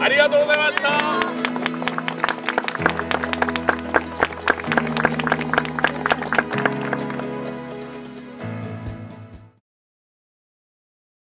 ありがとうございました。